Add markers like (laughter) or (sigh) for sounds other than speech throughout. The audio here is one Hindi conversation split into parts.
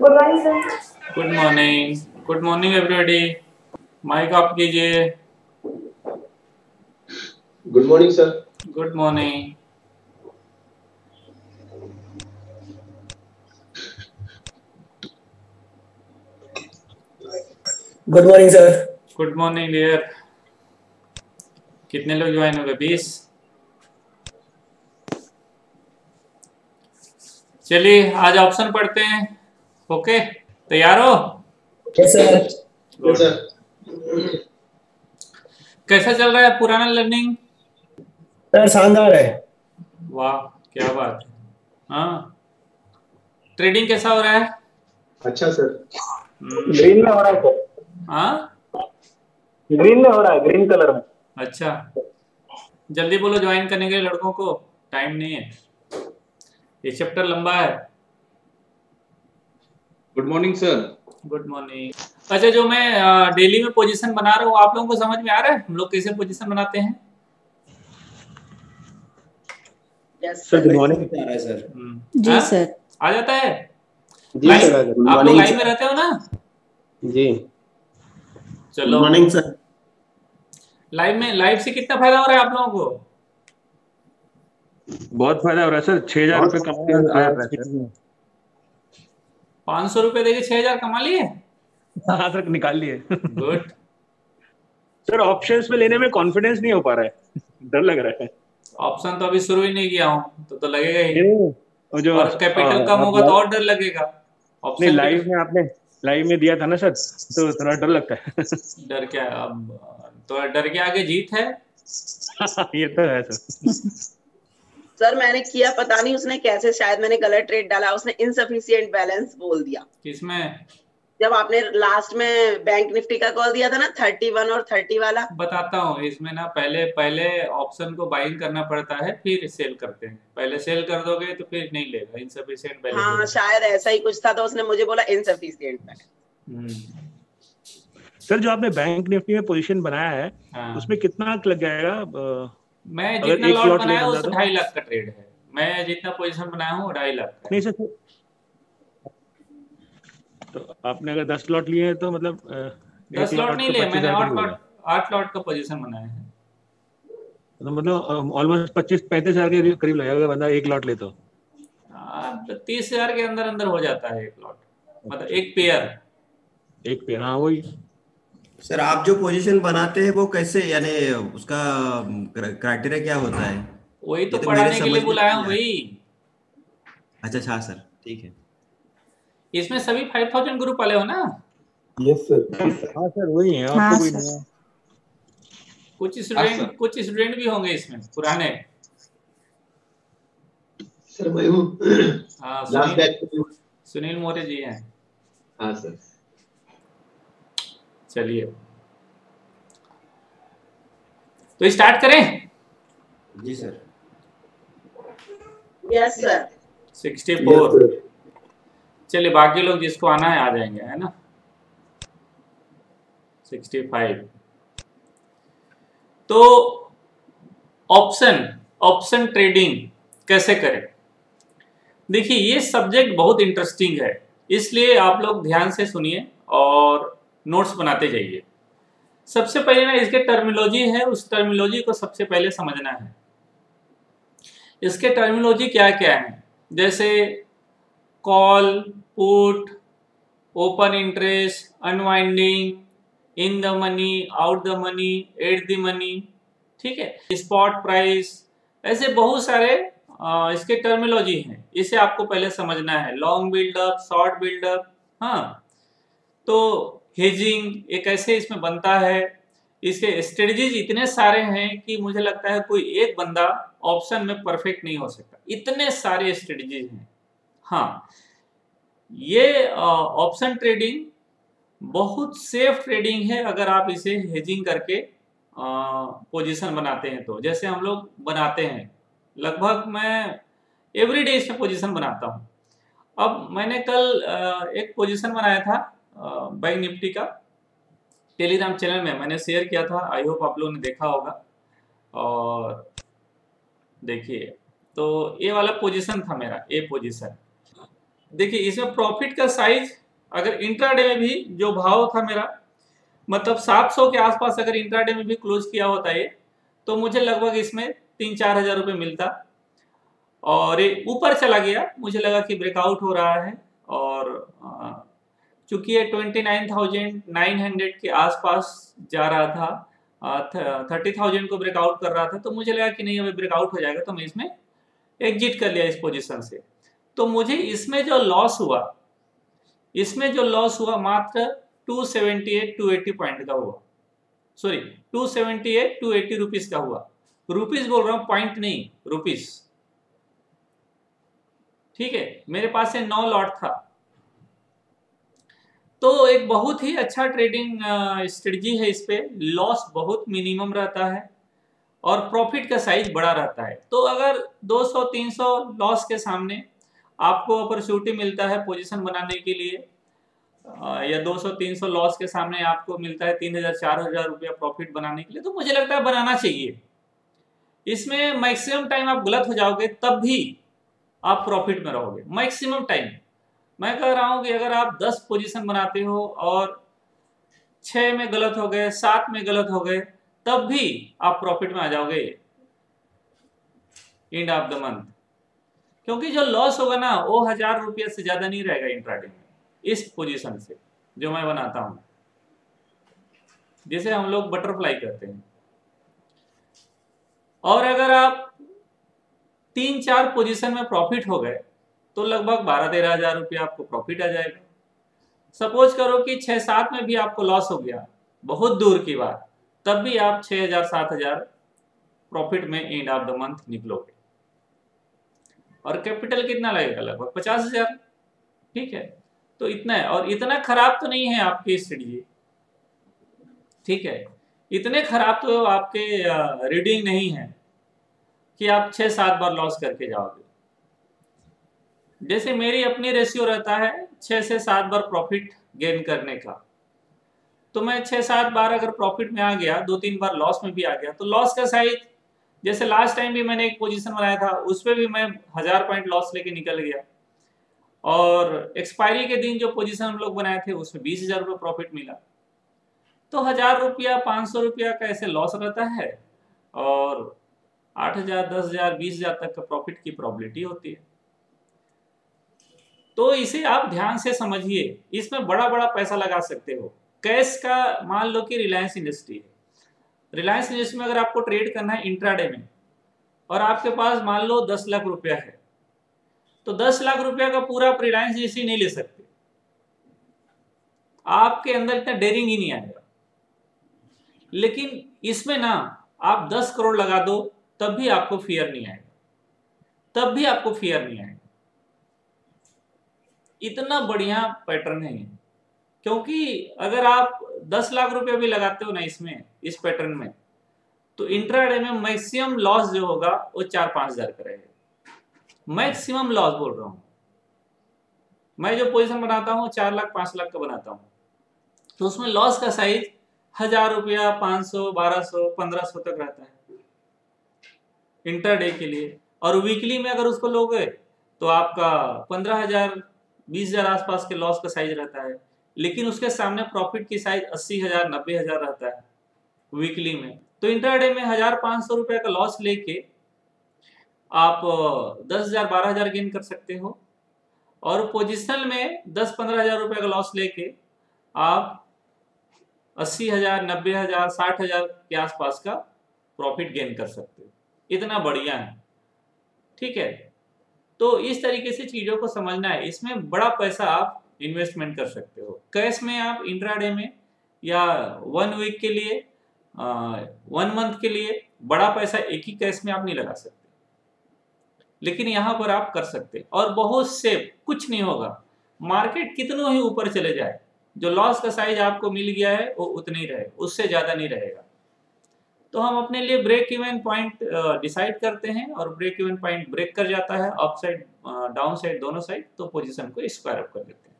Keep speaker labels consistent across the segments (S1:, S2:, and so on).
S1: Good morning sir
S2: good morning good morning everybody mike off कीजिए।
S3: Good morning sir
S2: good morning
S4: good morning sir
S2: good morning dear कितने लोग ज्वाइन हो गए? बीस? चलिए आज ऑप्शन पढ़ते हैं। ओके तैयार हो? कैसा चल रहा है पुराना लर्निंग
S4: सर शानदार है।
S2: वाह क्या बात है। हाँ। ट्रेडिंग कैसा हो रहा है?
S3: अच्छा सर
S2: हम्म,
S4: ग्रीन में हो रहा है सर
S2: हाँ?
S4: ग्रीन में हो रहा है ग्रीन कलर में।
S2: अच्छा। जल्दी बोलो ज्वाइन करने के लिए लड़कों को। टाइम नहीं है। ये चैप्टर लंबा है।
S5: Good morning sir
S2: good morning अच्छा जो मैं डेली में पोजीशन बना रहा हूँ आप लोगों को समझ में आ रहा है? हम लोग कैसे पोजीशन बनाते हैं?
S4: सर गुड मॉर्निंग
S5: आ रहा है सर
S2: हम्म,
S6: जी
S2: हाँ?
S6: सर
S2: आ जाता है?
S4: जी सर
S2: आप लोग लाइव में रहते हो ना?
S4: जी.
S2: चलो।
S4: मॉर्निंग सर
S2: लाइव में लाइव से कितना फ़ायदा हो रहा है आप लोगों को?
S7: बहुत फ़ायदा हो रहा है सर छह हज़ार रुपए है सर
S2: पाँच सौ रुपए देके छह हज़ार कमा लिए?
S7: हाँ सर निकाल लिए।
S2: गुड
S7: सर ऑप्शंस में लेने में कॉन्फिडेंस नहीं हो पा रहा है। डर लग रहा है।
S2: ऑप्शन तो अभी शुरू ही नहीं किया हूँ तो तो लगेगा ही।
S7: जो
S2: और कैपिटल कम होगा तो और डर लगेगा। ऑप्शन
S7: लाइव में आपने लाइव में दिया था ना सर तो थोड़ा डर लगता है।
S2: डर क्या अब तो डर के आगे जीत है। (laughs)
S7: ये तो है सर।
S8: सर मैंने किया पता नहीं उसने कैसे शायद मैंने गलत ट्रेड डाला उसने इनसफिशियंट बैलेंस बोल दिया।
S2: किसमें?
S8: जब आपने लास्ट में बैंक निफ्टी का कॉल दिया था ना थर्टी वन और थर्टी वाला।
S2: बताता हूँ इसमें ना पहले पहले ऑप्शन को बाइंग करना पड़ता है फिर सेल करते हैं। पहले सेल कर दोगे तो फिर नहीं लेगा इनसफिशिएंट
S8: हाँ शायद ऐसा ही कुछ था तो उसने मुझे बोला इनसफिशियंट बैलेंस
S7: सर जो आपने बैंक निफ्टी में पोजीशन बनाया है
S2: हाँ।
S7: उसमें कितना लग जाएगा
S2: मैं जितना लॉट बनाया
S7: तो?
S2: ढाई लाख का ट्रेड है। मैं जितना पोजीशन बनाया हूँ ढाई लाख
S7: नहीं सर तो आपने अगर दस लॉट लिए हैं तो मतलब
S2: दस लॉट नहीं लिए मैंने आठ लॉट आठ लॉट का पोजीशन बनाया है।
S7: तो मतलब ऑलमोस्ट पच्चीस पैंतीस हज़ार के करीब लगेगा अगर बंदा एक लॉट ले तो।
S2: हाँ, तो तीस हज़ार के अंदर अंदर हो जाता है एक लॉट मतलब एक पेयर
S7: एक पे हाँ वही।
S9: सर आप जो पोजीशन बनाते हैं वो कैसे यानी उसका क्राइटेरिया क्या होता है?
S2: वही तो
S9: तो
S2: पढ़ाने के लिए बुलाया हूँ वही।
S9: अच्छा अच्छा सर ठीक है।
S2: इसमें सभी फाइव थाउज़ेंड ग्रुप वाले हो ना?
S4: यस सर
S7: हाँ सर वही है
S6: हाँ,
S7: आपको कोई
S6: सर।
S7: नहीं
S2: कुछ स्टूडेंट कुछ स्टूडेंट भी होंगे इसमें पुराने।
S3: सर मैं हूँ।
S2: हाँ सुनील। मौर्य जी हैं।
S3: हाँ सर।
S2: चलिए। तो स्टार्ट करें?
S9: जी sir.
S8: Yes sir
S2: sixty four चलिए बाकी लोग जिसको आना है आ जाएँगे है ना? सिक्सटी फाइव तो ऑप्शन ऑप्शन ट्रेडिंग कैसे करें? देखिए ये सब्जेक्ट बहुत इंटरेस्टिंग है इसलिए आप लोग ध्यान से सुनिए और नोट्स बनाते जाइए। सबसे पहले ना इसके टर्मिनोलॉजी है, उस टर्मिनोलॉजी को सबसे पहले समझना है। इसके टर्मिनोलॉजी क्या क्या है? जैसे call put open interest unwinding in the money out the money at the money ठीक है? स्पॉट प्राइस ऐसे बहुत सारे इसके टर्मिनोलॉजी हैं। इसे आपको पहले समझना है। लॉन्ग बिल्डअप शॉर्ट बिल्डअप हाँ। तो हेजिंग ये कैसे इसमें बनता है। इसके स्ट्रेटजीज इतने सारे हैं कि मुझे लगता है कोई एक बंदा ऑप्शन में परफेक्ट नहीं हो सकता। इतने सारे स्ट्रेटजीज हैं। हाँ ये ऑप्शन ट्रेडिंग बहुत सेफ़ ट्रेडिंग है अगर आप इसे हेजिंग करके पोजीशन बनाते हैं तो। जैसे हम लोग बनाते हैं। लगभग मैं एवरी डे इसमें पोजीशन बनाता हूँ। अब मैंने कल अ, एक पोजीशन बनाया था। बैंक निफ्टी का। टेलीग्राम चैनल में मैंने शेयर किया था। आई होप आप लोगों ने देखा होगा। और देखिए तो ये वाला पोजीशन था मेरा ए पोजीशन देखिए, इसमें प्रॉफिट का साइज़ अगर इंट्राडे में भी जो भाव था मेरा मतलब 700 के आसपास अगर इंट्राडे में भी क्लोज किया होता है तो मुझे लगभग इसमें तीन चार हज़ार रुपये मिलता। और ये ऊपर चला गया। मुझे लगा कि ब्रेकआउट हो रहा है। और चूँकि ये twenty nine thousand nine hundred के आसपास जा रहा था थर्टी थाउज़ेंड को ब्रेकआउट कर रहा था तो मुझे लगा कि नहीं, अभी ब्रेकआउट हो जाएगा तो मैं इसमें एग्जिट कर लिया इस पोजीशन से। तो मुझे इसमें जो लॉस हुआ, इसमें जो लॉस हुआ मात्र 278 280 पॉइंट का हुआ। सॉरी 278 280 रुपीस का हुआ। रुपीस बोल रहा हूँ पॉइंट नहीं रुपीस ठीक है, मेरे पास से नौ लॉट था। तो एक बहुत ही अच्छा ट्रेडिंग स्ट्रेटजी है इस पर लॉस बहुत मिनिमम रहता है और प्रॉफिट का साइज़ बड़ा रहता है। तो अगर 200-300 लॉस के सामने आपको अपॉर्चुनिटी मिलता है पोजीशन बनाने के लिए या 200-300 लॉस के सामने आपको मिलता है तीन हज़ार, चार हज़ार रुपया प्रॉफिट बनाने के लिए तो मुझे लगता है बनाना चाहिए। इसमें मैक्सिमम टाइम आप गलत हो जाओगे, तब भी आप प्रॉफिट में रहोगे। मैक्सिमम टाइम मैं कह रहा हूँ कि अगर आप 10 पोजीशन बनाते हो और छह में गलत हो गए, सात में गलत हो गए, तब भी आप प्रॉफिट में आ जाओगे। एंड ऑफ़ द मंथ क्योंकि जो लॉस होगा ना, वो हज़ार रुपया से ज़्यादा नहीं रहेगा इंट्राडे में, इस पोजीशन से, जो मैं बनाता हूँ। जिसे हम लोग बटरफ्लाई करते हैं। और अगर आप तीन चार पोजीशन में प्रॉफिट हो गए तो लगभग बारह तेरह हज़ार रुपया आपको प्रॉफिट आ जाएगा। सपोज़ करो कि छह सात में भी आपको लॉस हो गया, बहुत दूर की बात, तब भी आप छह हज़ार, सात हज़ार प्रॉफिट में एंड ऑफ़ द मंथ निकलोगे। और कैपिटल कितना लगेगा? लगभग पचास हज़ार। ठीक है? तो इतना है। और इतना खराब तो नहीं है आपकी स्टडी ठीक है? इतने खराब तो आपके रीडिंग नहीं है कि आप छह, सात बार लॉस करके जाओगे। जैसे मेरी अपनी रेशियो रहता है, छह से सात बार प्रॉफिट गेन करने का। तो मैं छह, सात बार अगर प्रॉफिट में आ गया, दो, तीन बार लॉस में भी आ गया तो लॉस का साइज़ जैसे लास्ट टाइम भी मैंने एक पोजीशन बनाया था, उस पर भी मैं हज़ार पॉइंट लॉस लेके निकल गया। और एक्सपायरी के दिन जो पोजीशन हम लोग बनाए थे उसमें बीस हज़ार रुपये प्रॉफिट मिला। तो हज़ार रुपया, पाँच सौ रुपया का ऐसे लॉस रहता है, और आठ हज़ार, दस हज़ार, बीस हज़ार तक का प्रॉफिट की प्रॉबिलिटी होती है। तो इसे आप ध्यान से समझिए, इसमें बड़ा बड़ा पैसा लगा सकते हो। कैश का मान लो कि रिलायंस इंडस्ट्री है। रिलायंस इंडस्ट्री में अगर आपको ट्रेड करना है इंट्राडे में, और आपके पास मान लो दस लाख रुपया है तो दस लाख रुपया का पूरा आप रिलायंस इंडस्ट्री नहीं ले सकते। आपके अंदर इतना डेरिंग ही नहीं आएगा। लेकिन इसमें ना आप दस करोड़ लगा दो, तब भी आपको फियर नहीं आएगा। तब भी आपको फियर नहीं आएगा। इतना बढ़िया पैटर्न है क्योंकि अगर आप 10 लाख रुपए भी लगाते हो ना इसमें, इस पैटर्न में तो इंट्राडे में मैक्सिमम लॉस जो होगा, वो चार पाँच हज़ार का रहेगा। मैक्सिमम लॉस बोल रहा हूँ। मैं जो पोजीशन बनाता हूँ, चार लाख, पाँच लाख का बनाता हूँ। तो उसमें लॉस का साइज़ हज़ार रुपया, पाँच सौ, बारह सौ, पंद्रह सौ तक रहता है। इंटरडे के लिए। और वीकली में अगर उसको लोगे तो आपका पंद्रह हज़ार बीस हज़ार आसपास के लॉस का साइज़ रहता है। लेकिन उसके सामने प्रॉफिट की साइज़ अस्सी हज़ार, नब्बे हज़ार रहता है वीकली में। तो इंटरडे में हज़ार पाँच सौ रुपए का लॉस लेके आप दस हज़ार, बारह हज़ार गेन कर सकते हो। और पोजिशनल में दस पंद्रह हज़ार रुपए का लॉस लेके आप अस्सी हज़ार, नब्बे हज़ार, साठ हज़ार के आसपास का प्रॉफिट गेन कर सकते हो। इतना बढ़िया है। ठीक है? तो इस तरीके से चीज़ों को समझना है। इसमें बड़ा पैसा आप इन्वेस्टमेंट कर सकते हो। कैश में आप इंट्राडे में या वन वीक के लिए वन मंथ के लिए बड़ा पैसा एक ही कैश में आप नहीं लगा सकते। लेकिन यहाँ पर आप कर सकते और बहुत सेफ़ कुछ नहीं होगा। मार्केट कितनों ही ऊपर चले जाए, जो लॉस का साइज़ आपको मिल गया है, वो उतना ही रहेगा उससे ज़्यादा नहीं रहेगा। तो हम अपने लिए ब्रेक इवन पॉइंट डिसाइड करते हैं और ब्रेक इवन पॉइंट ब्रेक कर जाता है अप साइड डाउन साइड दोनों साइड तो पोजीशन को स्क्वायर अप कर देते हैं।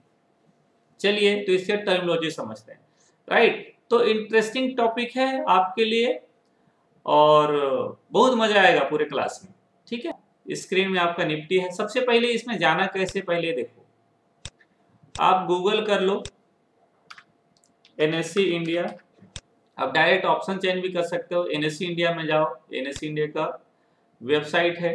S2: चलिए तो इसके टर्मिनोलॉजी समझते हैं। राइट तो इंटरेस्टिंग टॉपिक है आपके लिए और बहुत मज़ा आएगा पूरे क्लास में, ठीक है? स्क्रीन में आपका निपटी है। सबसे पहले इसमें जाना कैसे, पहले देखो। आप गूगल कर लो एनएससी इंडिया आप डायरेक्ट ऑप्शन चेंज भी कर सकते हो। एनएससी इंडिया में जाओ। एनएससी इंडिया का वेबसाइट है।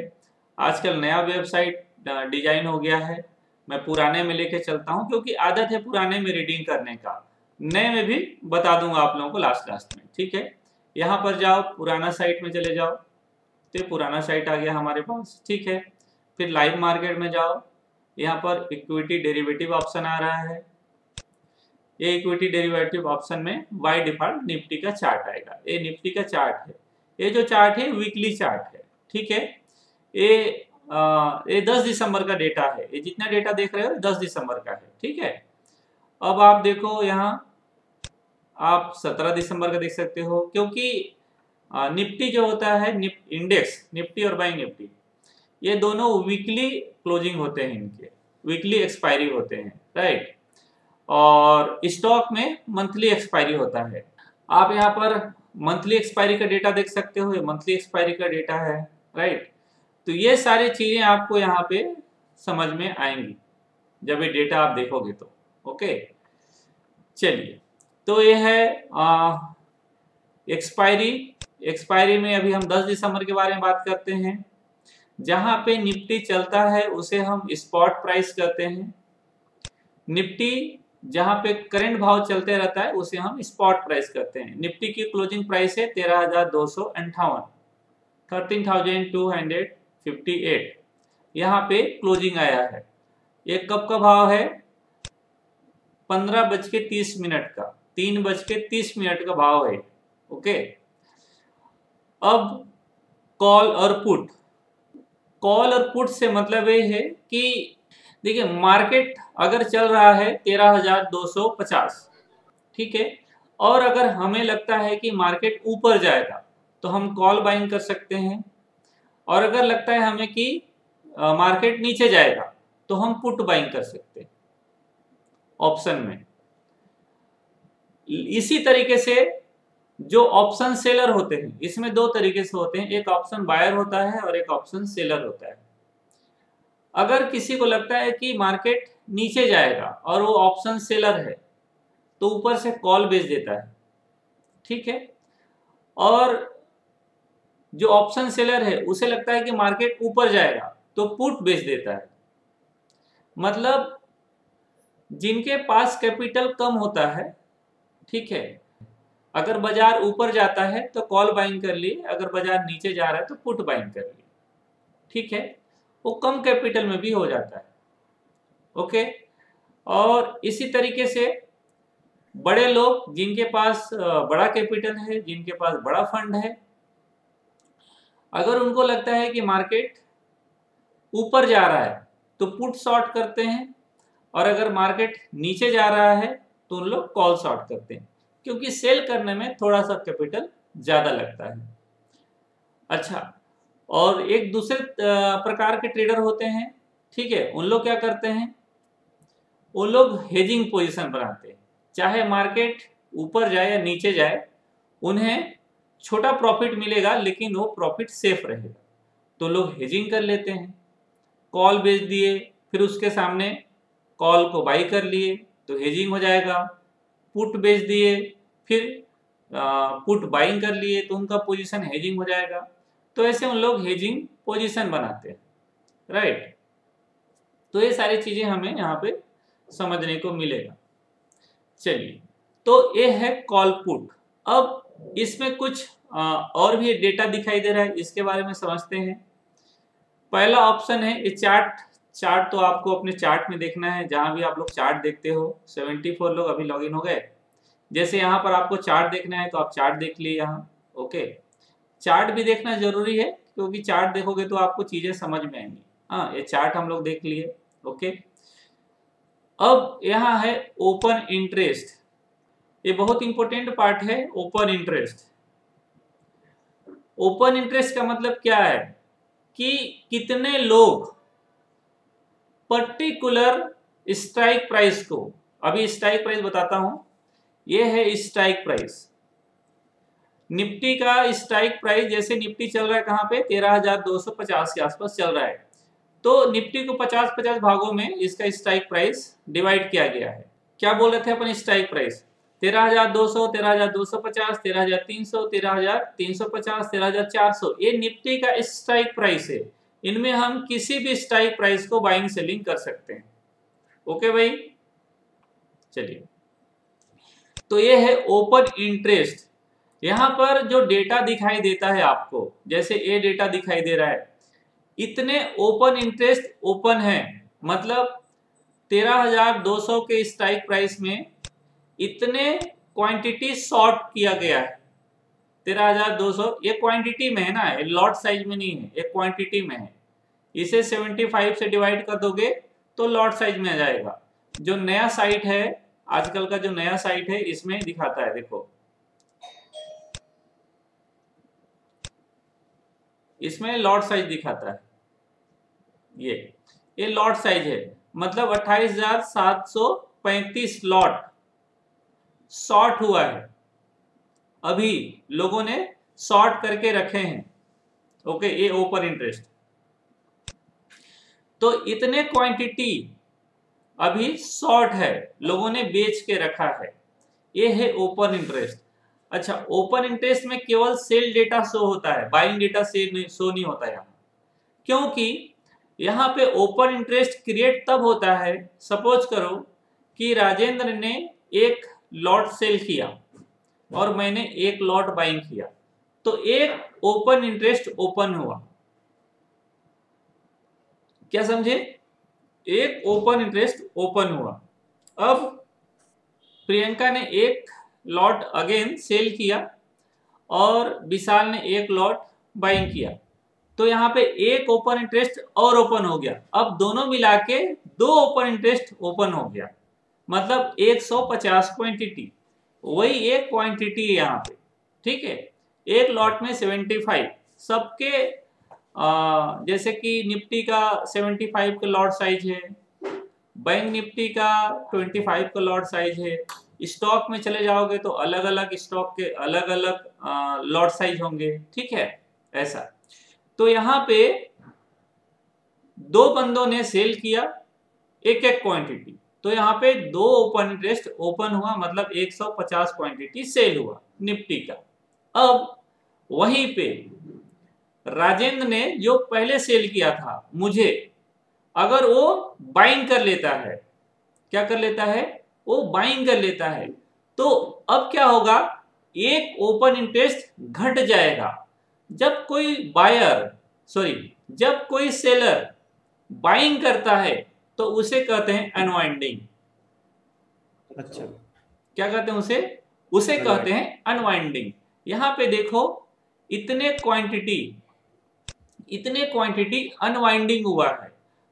S2: आजकल नया वेबसाइट डिज़ाइन हो गया है। मैं पुराने में लेके चलता हूँ, क्योंकि आदत है पुराने में रीडिंग करने का। नए में भी बता दूँगा आप लोगों को लास्ट लास्ट में, ठीक है? यहाँ पर जाओ, पुराना साइट में चले जाओ। तो पुराना साइट आ गया हमारे पास, ठीक है? फिर लाइव मार्केट में जाओ। यहाँ पर इक्विटी डेरिवेटिव ऑप्शन आ रहा है। ये इक्विटी डेरिवेटिव ऑप्शन में बाय डिफ़ॉल्ट निफ्टी का चार्ट आएगा। ये निफ्टी का चार्ट है। ये जो चार्ट है वीकली चार्ट है। ठीक है? ये ये दस दिसंबर का डेटा है। ये जितना डेटा देख रहे हो दस दिसंबर का है। ठीक है? अब आप देखो यहाँ आप सत्रह दिसंबर का देख सकते हो क्योंकि निफ्टी जो होता है निप, इंडेक्स निफ्टी और बैंक निफ्टी ये दोनों वीकली क्लोजिंग होते हैं इनके। वीकली एक्सपायरी होते हैं। राइट और स्टॉक में मंथली एक्सपायरी होता है। आप यहाँ पर मंथली एक्सपायरी का डेटा देख सकते हो, ये मंथली एक्सपायरी का डेटा है राइट तो ये सारी चीज़ें आपको यहाँ पे समझ में आएँगी, जब ये डेटा आप देखोगे तो ओके चलिए तो ये है एक्सपायरी एक्सपायरी में अभी हम 10 दिसंबर के बारे में बात करते हैं। जहाँ पे निफ्टी चलता है, उसे हम स्पॉट प्राइस कहते हैं। निफ्टी जहाँ पे करंट भाव चलते रहता है, उसे हम स्पॉट प्राइस कहते हैं। निफ्टी की क्लोजिंग प्राइस है तेरह हज़ार दो सौ अंठावन। Thirteen thousand two hundred fifty eight यहाँ पे क्लोजिंग आया है। ये कब का भाव है? पंद्रह बज के तीस मिनट का। तीन बज के तीस मिनट का भाव है। ओके? अब कॉल और पुट कॉल और पुट से मतलब ये है कि देखिए, मार्केट अगर चल रहा है तेरह हज़ार दो सौ पचास, ठीक है? और अगर हमें लगता है कि मार्केट ऊपर जाएगा तो हम कॉल बाइंग कर सकते हैं। और अगर लगता है हमें कि मार्केट नीचे जाएगा तो हम पुट बाइंग कर सकते हैं, ऑप्शन में। इसी तरीके से जो ऑप्शन सेलर होते हैं, इसमें दो तरीके से होते हैं। एक ऑप्शन बायर होता है और एक ऑप्शन सेलर होता है। अगर किसी को लगता है कि मार्केट नीचे जाएगा और वो ऑप्शन सेलर है तो ऊपर से कॉल बेच देता है। ठीक है? और जो ऑप्शन सेलर है, उसे लगता है कि मार्केट ऊपर जाएगा तो पुट बेच देता है। मतलब जिनके पास कैपिटल कम होता है, ठीक है, अगर बाज़ार ऊपर जाता है तो कॉल बाइंग कर लिए, अगर बाज़ार नीचे जा रहा है तो पुट बाइंग कर लिए। ठीक है? वो कम कैपिटल में भी हो जाता है। ओके? और इसी तरीके से बड़े लोग जिनके पास बड़ा कैपिटल है, जिनके पास बड़ा फंड है, अगर उनको लगता है कि मार्केट ऊपर जा रहा है तो पुट शॉर्ट करते हैं, और अगर मार्केट नीचे जा रहा है तो उन लोग कॉल शॉर्ट करते हैं, क्योंकि सेल करने में थोड़ा सा कैपिटल ज़्यादा लगता है। अच्छा और एक दूसरे प्रकार के ट्रेडर होते हैं। ठीक है, उन लोग क्या करते हैं? वो लोग हेजिंग पोजीशन बनाते हैं। चाहे मार्केट ऊपर जाए या नीचे जाए, उन्हें छोटा प्रॉफिट मिलेगा, लेकिन वो प्रॉफिट सेफ़ रहेगा। तो लोग हेजिंग कर लेते हैं। कॉल बेच दिए, फिर उसके सामने कॉल को बाई कर लिए तो हेजिंग हो जाएगा। पुट बेच दिए, फिर पुट बाइंग कर लिए तो उनका पोजीशन हेजिंग हो जाएगा। तो ऐसे उन लोग हेजिंग पोजीशन बनाते हैं राइट तो ये सारी चीज़ें हमें यहाँ पे समझने को मिलेगा। चलिए तो ये है कॉल पुट अब इसमें कुछ और भी डेटा दिखाई दे रहा है, इसके बारे में समझते हैं। पहला ऑप्शन है, ये चार्ट चार्ट तो आपको अपने चार्ट में देखना है, जहाँ भी आप लोग चार्ट देखते हो 74 लोग अभी लॉगिन हो गए। जैसे यहाँ पर आपको चार्ट देखना है तो आप चार्ट देख लिए यहाँ ओके चार्ट भी देखना ज़रूरी है, क्योंकि चार्ट देखोगे तो आपको चीज़ें समझ में आएँगी। हाँ ये चार्ट हम लोग देख लिए, ओके? अब यहाँ है ओपन इंटरेस्ट। ये बहुत इंपॉर्टेंट पार्ट है, ओपन इंटरेस्ट। ओपन इंटरेस्ट का मतलब क्या है? कि कितने लोग पर्टिकुलर स्ट्राइक प्राइस को, अभी स्ट्राइक प्राइस बताता हूँ। ये है स्ट्राइक प्राइस। निफ्टी का स्ट्राइक प्राइस जैसे निफ्टी चल रहा है कहाँ पे? तेरह हज़ार दो सौ पचास के आसपास चल रहा है। तो निफ्टी को 50 50 भागों में इसका स्ट्राइक प्राइस डिवाइड किया गया है। क्या बोल रहे थे अपन स्ट्राइक प्राइस तेरह हज़ार दो सौ, तेरह हज़ार दो सौ पचास, तेरह हज़ार तीन सौ, तेरह हज़ार तीन सौ पचास, तेरह हज़ार चार सौ। ये निफ्टी का स्ट्राइक प्राइस है। इनमें हम किसी भी स्ट्राइक प्राइस को बाइंग सेलिंग कर सकते हैं। ओके भाई? चलिए। तो ये है ओपन इंटरेस्ट यहाँ पर जो डेटा दिखाई देता है आपको जैसे ए डेटा दिखाई दे रहा है इतने ओपन इंटरेस्ट ओपन है। मतलब 13,200 के स्ट्राइक प्राइस में इतने क्वांटिटी शॉर्ट किया गया है। 13,200 ये क्वांटिटी में है ना ये लॉट साइज़ में नहीं है ये क्वांटिटी में है। इसे 75 से डिवाइड कर दोगे तो लॉट साइज़ में आ जाएगा। जो नया साइट है आजकल का जो नया साइट है इसमें दिखाता है देखो। इसमें लॉट साइज़ दिखाता है। ये ये लॉट साइज़ है। मतलब अट्ठाईस हज़ार सात सौ पैंतीस लॉट शॉर्ट हुआ है। अभी लोगों ने शॉर्ट करके रखे हैं। ओके ये ओपन इंटरेस्ट तो इतने क्वांटिटी अभी शॉर्ट है। लोगों ने बेच के रखा है। ये है ओपन इंटरेस्ट अच्छा ओपन इंटरेस्ट में केवल सेल डेटा शो होता है बाइंग डेटा से शो नहीं होता यहाँ। क्योंकि यहाँ पे ओपन इंटरेस्ट क्रिएट तब होता है सपोज़ करो कि राजेंद्र ने एक लॉट सेल किया और मैंने एक लॉट बाइंग किया। तो एक ओपन इंटरेस्ट ओपन हुआ। क्या समझे? एक ओपन इंटरेस्ट ओपन हुआ। अब प्रियंका ने एक लॉट अगेन सेल किया और विशाल ने एक लॉट बाइंग किया। तो यहाँ पे एक ओपन इंटरेस्ट और ओपन हो गया। अब दोनों मिला के दो ओपन इंटरेस्ट ओपन हो गया। मतलब 150 क्वांटिटी वही एक क्वांटिटी है यहाँ पे। ठीक है? एक लॉट में 75 सबके जैसे कि निफ्टी का 75 का लॉट साइज़ है। बैंक निफ्टी का 25 का लॉट साइज़ है। स्टॉक में चले जाओगे तो अलग अलग स्टॉक के अलग अलग लॉट साइज़ होंगे, ठीक है? ऐसा। तो यहाँ पे दो बंदों ने सेल किया एक एक क्वांटिटी तो यहाँ पे दो ओपन इंटरेस्ट ओपन हुआ मतलब 150 क्वांटिटी सेल हुआ निफ्टी का। अब वहीं पे राजेंद्र ने जो पहले सेल किया था, मुझे, अगर वो बाइंग कर लेता है, क्या कर लेता है? वो बाइंग कर लेता है। तो अब क्या होगा? एक ओपन इंटरेस्ट घट जाएगा। जब कोई बायर सॉरी जब कोई सेलर बाइंग करता है तो उसे कहते हैं अनवाइंडिंग अच्छा। क्या कहते हैं उसे? उसे कहते हैं अनवाइंडिंग यहाँ पे देखो इतने क्वांटिटी इतने क्वांटिटी अनवाइंडिंग हुआ है।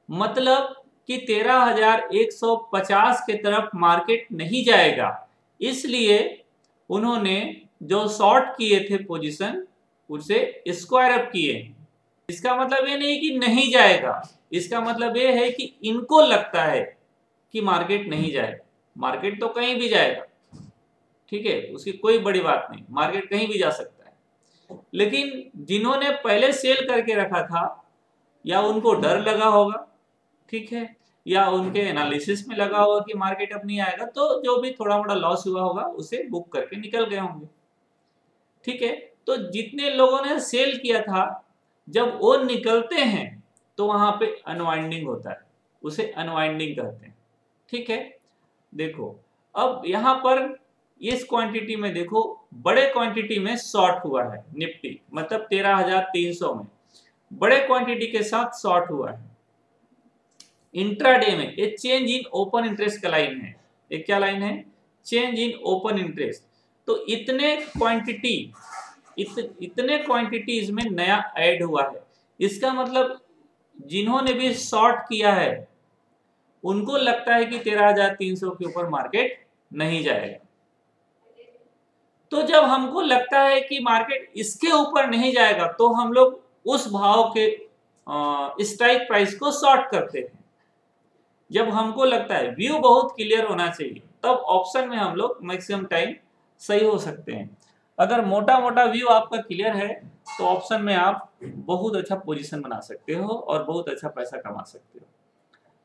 S2: मतलब कि 13,150 के तरफ़ मार्केट नहीं जाएगा। इसलिए उन्होंने जो शॉर्ट किए थे पोजीशन उसे स्क्वायर अप किए इसका मतलब ये नहीं कि नहीं जाएगा। इसका मतलब ये है कि इनको लगता है कि मार्केट नहीं जाएगा। मार्केट तो कहीं भी जाएगा ठीक है उसकी कोई बड़ी बात नहीं मार्केट कहीं भी जा सकता है। लेकिन जिन्होंने पहले सेल करके रखा था या उनको डर लगा होगा ठीक है? या उनके एनालिसिस में लगा होगा कि मार्केट अब नहीं आएगा तो जो भी थोड़ा मोड़ा लॉस हुआ होगा उसे बुक करके निकल गए होंगे। ठीक है? तो जितने लोगों ने सेल किया था जब वो निकलते हैं तो वहाँ पे अनवाइंडिंग होता है। उसे अनवाइंडिंग कहते हैं। ठीक है? देखो अब यहाँ पर इस क्वांटिटी में देखो बड़े क्वांटिटी में शॉर्ट हुआ है निफ्टी मतलब 13,300 में। बड़े क्वांटिटी के साथ शॉर्ट हुआ है। इंट्राडे में ये चेंज इन ओपन इंटरेस्ट का लाइन है। ये क्या लाइन है? चेंज इन ओपन इंटरेस्ट तो इतने क्वांटिटी इत, इतने क्वांटिटी इसमें नया ऐड हुआ है। इसका मतलब जिन्होंने भी शॉर्ट किया है उनको लगता है कि तेरह हज़ार तीन सौ के ऊपर मार्केट नहीं जाएगा। तो जब हमको लगता है कि मार्केट इसके ऊपर नहीं जाएगा तो हम लोग उस भाव के स्ट्राइक प्राइस को शॉर्ट करते हैं। जब हमको लगता है व्यू बहुत क्लियर होना चाहिए, तब ऑप्शन में हम लोग मैक्सिमम टाइम सही हो सकते हैं। अगर मोटा मोटा व्यू आपका क्लियर है तो ऑप्शन में आप बहुत अच्छा पोजीशन बना सकते हो और बहुत अच्छा पैसा कमा सकते हो।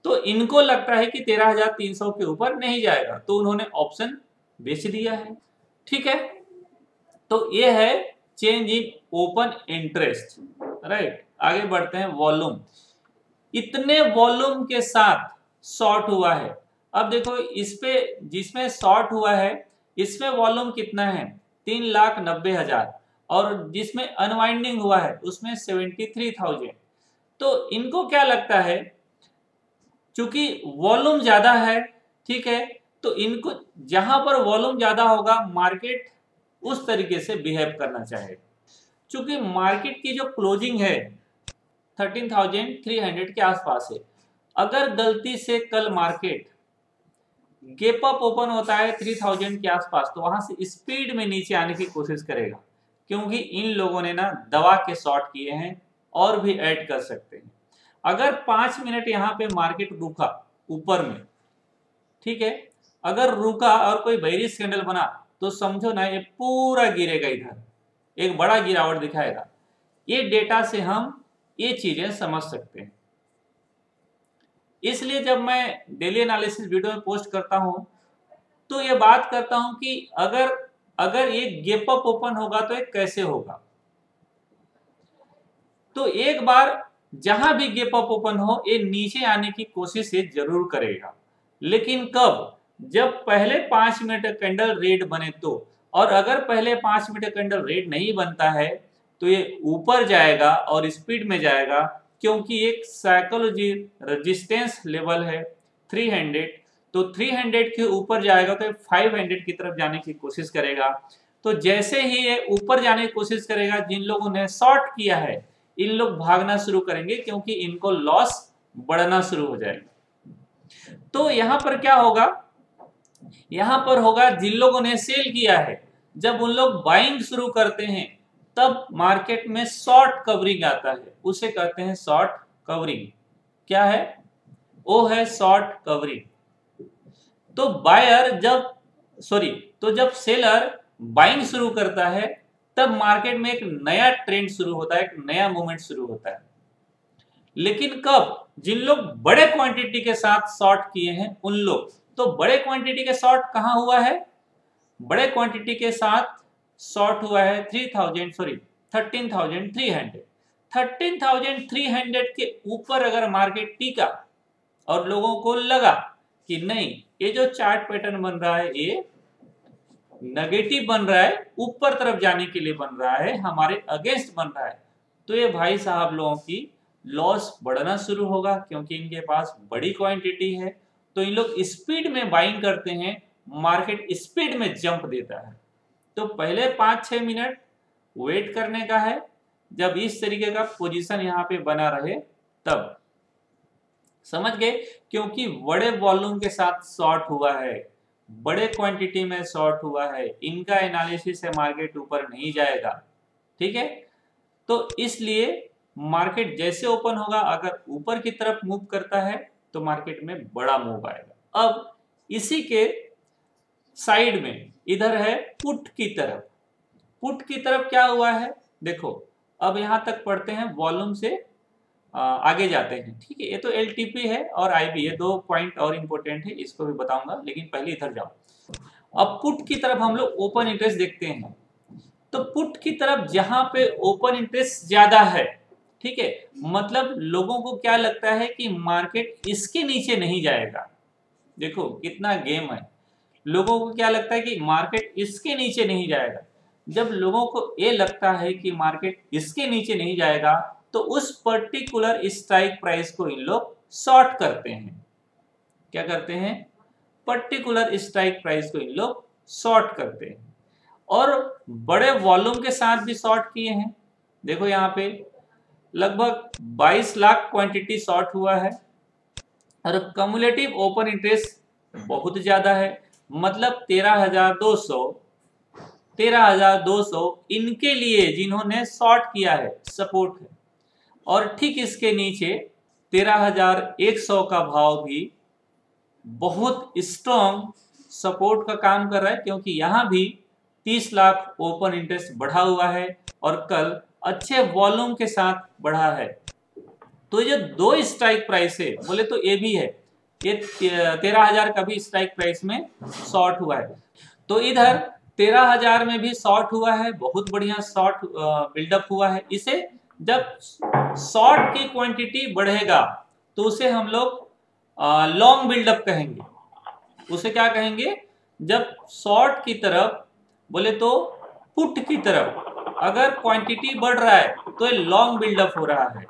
S2: तो इनको लगता है कि तेरह हज़ार तीन सौ के ऊपर नहीं जाएगा तो उन्होंने ऑप्शन बेच दिया है। ठीक है? तो ये है change in open interest right आगे बढ़ते हैं वॉल्यूम इतने वॉल्यूम के साथ शॉर्ट हुआ है। अब देखो, इस पे, जिसमें शॉर्ट हुआ है, इसमें वॉल्यूम कितना है? तीन लाख नब्बे हज़ार। और जिसमें अनवाइंडिंग हुआ है, उसमें सेवेंटी थ्री थाउज़ेंड तो इनको क्या लगता है? चूँकि वॉल्यूम ज़्यादा है, ठीक है तो इनको, जहाँ पर वॉल्यूम ज़्यादा होगा, मार्केट उस तरीके से बिहेव करना चाहेगा चूँकि मार्केट की जो क्लोजिंग है थर्टीन थाउज़ेंड थ्री हंड्रेड के आसपास है। अगर गलती से कल मार्केट गेप अप ओपन होता है थ्री थाउज़ेंड के आसपास तो वहाँ से स्पीड में नीचे आने की कोशिश करेगा, क्योंकि इन लोगों ने ना दवा के शॉर्ट किए हैं और भी ऐड कर सकते हैं। अगर पाँच मिनट यहाँ पे मार्केट रुका ऊपर में, ठीक है, अगर रुका और कोई बैरिस कैंडल बना तो समझो ना ये पूरा गिरेगा इधर, एक बड़ा गिरावट दिखाएगा। ये डेटा से हम ये चीज़ें समझ सकते हैं। इसलिए जब मैं डेली एनालिसिस वीडियो में पोस्ट करता हूँ तो ये बात करता हूँ कि अगर अगर ये गेप अप ओपन होगा तो ये कैसे होगा? तो एक बार जहाँ भी गेप अप ओपन हो, ये नीचे आने की कोशिश ये ज़रूर करेगा। लेकिन कब? जब पहले पाँच मिनट कैंडल रेड बने तो। और अगर पहले पाँच मिनट कैंडल रेड नहीं बनता है तो ये ऊपर जाएगा और स्पीड में जाएगा। क्योंकि एक साइकोलॉजी रेजिस्टेंस लेवल है 300 तो 300 के ऊपर जाएगा तो 500 की तरफ़ जाने की कोशिश करेगा। तो जैसे ही ये ऊपर जाने की कोशिश करेगा, जिन लोगों ने शॉर्ट किया है, इन लोग भागना शुरू करेंगे क्योंकि इनको लॉस बढ़ना शुरू हो जाएगा। तो यहाँ पर क्या होगा? यहाँ पर होगा, जिन लोगों ने सेल किया है, जब उन लोग बाइंग शुरू करते हैं तब मार्केट में शॉर्ट कवरिंग आता है। उसे कहते हैं शॉर्ट कवरिंग। क्या है? वो है शॉर्ट कवरिंग। तो बायर जब, सॉरी तो जब सेलर बाइंग शुरू करता है, तब मार्केट में एक नया ट्रेंड शुरू होता है, एक नया मूवमेंट शुरू होता है। लेकिन कब? जिन लोग बड़े क्वांटिटी के साथ शॉर्ट किए हैं, उन लोग। तो बड़े क्वांटिटी के शॉर्ट कहाँ हुआ है? बड़े क्वांटिटी के साथ शॉर्ट हुआ है three thousand sorry thirteen thousand three hundred thirteen thousand three hundred के ऊपर अगर मार्केट टीका और लोगों को लगा कि नहीं, ये जो चार्ट पैटर्न बन रहा है, ये नेगेटिव बन रहा है, ऊपर तरफ़ जाने के लिए बन रहा है, हमारे अगेंस्ट बन रहा है तो ये भाई साहब लोगों की लॉस बढ़ना शुरू होगा क्योंकि इनके पास बड़ी क्वांटिटी है। तो इन लोग स्पीड में बाइंग करते हैं मार्केट स्पीड में जंप देता है। तो पहले पाँच छह मिनट वेट करने का है। जब इस तरीके का पोजीशन यहाँ पे बना रहे, तब। समझ गए? क्योंकि बड़े वॉल्यूम के साथ शॉर्ट हुआ है। बड़े क्वांटिटी में शॉर्ट हुआ है। इनका एनालिसिस है मार्केट ऊपर नहीं जाएगा। ठीक है? तो इसलिए मार्केट जैसे ओपन होगा, अगर ऊपर की तरफ़ मूव करता है तो मार्केट में बड़ा मूव आएगा। अब इसी के साइड में इधर है पुट की तरफ़। पुट की तरफ़ क्या हुआ है? देखो, अब यहाँ तक पढ़ते हैं वॉल्यूम से आगे जाते हैं। ठीक है, ये तो एलटीपी है और आई ये दो पॉइंट और इंपॉर्टेंट है, इसको भी बताऊँगा, लेकिन पहले इधर जाओ। अब पुट की तरफ़ हम लोग ओपन इंटरेस्ट देखते हैं। तो पुट की तरफ़ जहाँ पे ओपन इंटरेस्ट ज़्यादा है, ठीक है मतलब लोगों को क्या लगता है कि मार्केट इसके नीचे नहीं जाएगा। देखो, कितना गेम है। लोगों को क्या लगता है कि मार्केट इसके नीचे नहीं जाएगा? जब लोगों को ये लगता है कि मार्केट इसके नीचे नहीं जाएगा तो उस पर्टिकुलर स्ट्राइक प्राइस को इन लोग शॉर्ट करते हैं। क्या करते हैं? पर्टिकुलर स्ट्राइक प्राइस को इन लोग शॉर्ट करते हैं। और बड़े वॉल्यूम के साथ भी शॉर्ट किए हैं। देखो यहाँ पे लगभग 22 लाख क्वांटिटी शॉर्ट हुआ है। और कमुलेटिव ओपन इंटरेस्ट बहुत ज़्यादा है। मतलब तेरह हज़ार दो सौ, तेरह हज़ार दो सौ इनके लिए जिन्होंने शॉर्ट किया है, सपोर्ट है। और ठीक इसके नीचे तेरह हज़ार एक सौ का भाव भी बहुत स्ट्रॉन्ग सपोर्ट का काम कर रहा है, क्योंकि यहाँ भी तीस लाख ओपन इंटरेस्ट बढ़ा हुआ है और कल अच्छे वॉल्यूम के साथ बढ़ा है। तो ये जो दो स्ट्राइक प्राइस है, बोले तो ये भी है। ये तेरह हज़ार का भी स्ट्राइक प्राइस में शॉर्ट हुआ है। तो इधर तेरह हज़ार में भी शॉर्ट हुआ है, बहुत बढ़िया शॉर्ट बिल्डअप हुआ है। इसे जब शॉर्ट की क्वांटिटी बढ़ेगा तो उसे हम लोग लॉन्ग बिल्डअप कहेंगे। उसे क्या कहेंगे? जब शॉर्ट की तरफ़, बोले तो पुट की तरफ़, अगर क्वांटिटी बढ़ रहा है तो ये लॉन्ग बिल्डअप हो रहा है।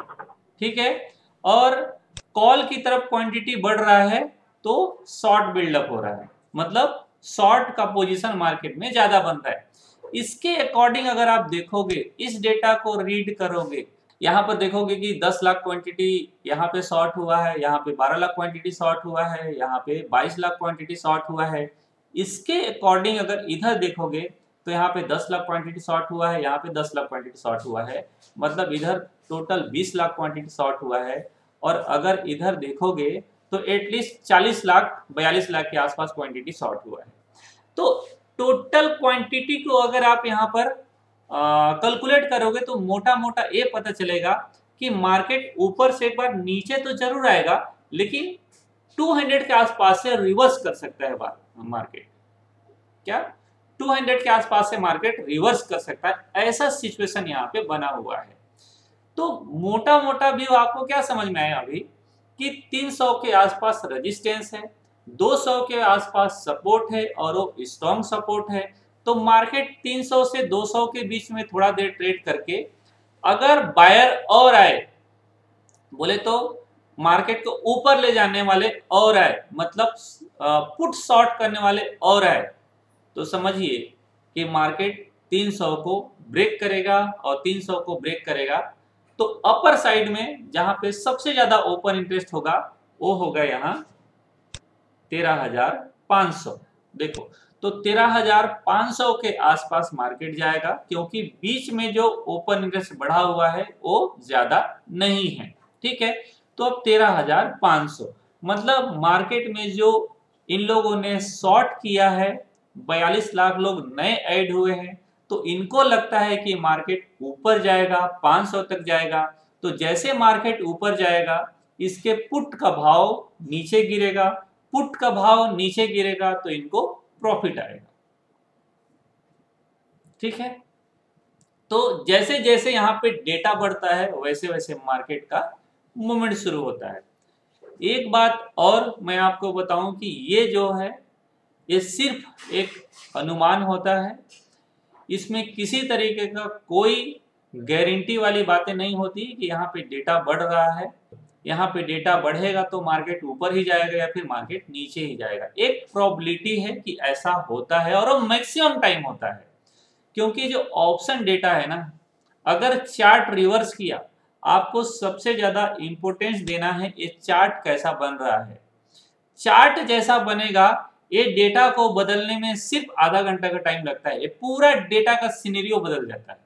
S2: ठीक है? और कॉल की तरफ़ क्वांटिटी बढ़ रहा है तो शॉर्ट बिल्डअप हो रहा है। मतलब शॉर्ट का पोजीशन मार्केट में ज़्यादा बन रहा है। इसके अकॉर्डिंग अगर आप देखोगे, इस डेटा को रीड करोगे, यहाँ पर देखोगे कि 10 लाख क्वांटिटी यहाँ पे शॉर्ट हुआ है, यहाँ पे 12 लाख क्वांटिटी शॉर्ट हुआ है, यहाँ पे 22 लाख क्वांटिटी शॉर्ट हुआ है। इसके अकॉर्डिंग अगर इधर देखोगे तो यहाँ पे 10 लाख क्वांटिटी शॉर्ट हुआ है, यहाँ पे 10 लाख क्वांटिटी शॉर्ट हुआ है। मतलब इधर टोटल 20 लाख क्वांटिटी शॉर्ट हुआ है। और अगर इधर देखोगे तो एटलीस्ट 40 लाख 42 लाख के आसपास क्वांटिटी शॉर्ट हुआ है। तो टोटल क्वांटिटी को अगर आप यहाँ पर कैलकुलेट करोगे तो मोटा मोटा ये पता चलेगा कि मार्केट ऊपर से एक बार नीचे तो ज़रूर आएगा, लेकिन 200 के आसपास से रिवर्स कर सकता है मार्केट क्या? 200 के आसपास से मार्केट रिवर्स कर सकता है। ऐसा सिचुएशन यहाँ पे बना हुआ है। तो मोटा मोटा व्यू आपको क्या समझ में आया अभी कि 300 के आसपास रेजिस्टेंस है 200 के आसपास सपोर्ट है और वो स्ट्रॉन्ग सपोर्ट है। तो मार्केट 300 से 200 के बीच में थोड़ा देर ट्रेड करके अगर बायर और आए, बोले तो मार्केट को ऊपर ले जाने वाले और आए मतलब पुट शॉर्ट करने वाले और आए तो समझिए कि मार्केट 300 को ब्रेक करेगा और 300 को ब्रेक करेगा। तो अपर साइड में जहाँ पे सबसे ज़्यादा ओपन इंटरेस्ट होगा, वो होगा यहाँ तेरह हज़ार पाँच सौ। देखो तो तेरह हज़ार पाँच सौ के आसपास मार्केट जाएगा, क्योंकि बीच में जो ओपन इंटरेस्ट बढ़ा हुआ है, वो ज़्यादा नहीं है। ठीक है? तो अब तेरह हज़ार पाँच सौ। मतलब मार्केट में जो इन लोगों ने शॉर्ट किया है, बयालीस लाख लोग नए ऐड हुए हैं। तो इनको लगता है कि मार्केट ऊपर जाएगा 500 तक जाएगा। तो जैसे मार्केट ऊपर जाएगा, इसके पुट का भाव नीचे गिरेगा, पुट का भाव नीचे गिरेगा तो इनको प्रॉफिट आएगा। ठीक है? तो जैसे जैसे यहाँ पे डेटा बढ़ता है वैसे वैसे मार्केट का मूवमेंट शुरू होता है। एक बात और मैं आपको बताऊँ कि ये जो है, ये सिर्फ़ एक अनुमान होता है। इसमें किसी तरीके का कोई गारंटी वाली बातें नहीं होती कि यहाँ पे डेटा बढ़ रहा है। यहाँ पे डेटा बढ़ेगा तो मार्केट ऊपर ही जाएगा या फिर मार्केट नीचे ही जाएगा। एक प्रॉबिलिटी है कि ऐसा होता है और मैक्सिमम टाइम होता है। क्योंकि जो ऑप्शन डेटा है ना, अगर चार्ट रिवर्स किया, आपको सबसे ज़्यादा इंपोर्टेंस देना है ये चार्ट कैसा बन रहा है। चार्ट जैसा बनेगा ये डेटा को बदलने में सिर्फ़ आधा घंटा का टाइम लगता है। ये पूरा डेटा का सिनेरियो बदल जाता है।